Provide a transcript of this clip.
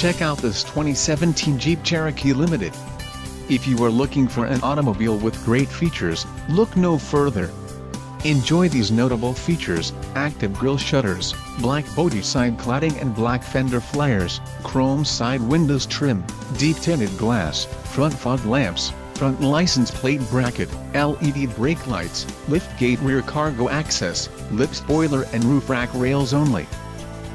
Check out this 2017 Jeep Cherokee Limited. If you are looking for an automobile with great features, look no further. Enjoy these notable features, active grille shutters, black body side cladding and black fender flares, chrome side windows trim, deep tinted glass, front fog lamps, front license plate bracket, LED brake lights, lift gate rear cargo access, lip spoiler and roof rack rails only.